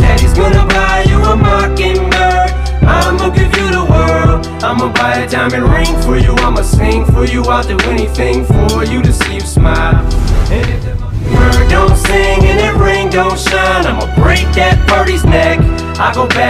Daddy's gonna buy you a mockingbird. I'ma give you the world. I'ma buy a diamond ring for you. I'ma sing for you. I'll do anything for you to see you smile. And if the bird don't sing and that ring don't shine, I'ma break that birdie's neck. I go back.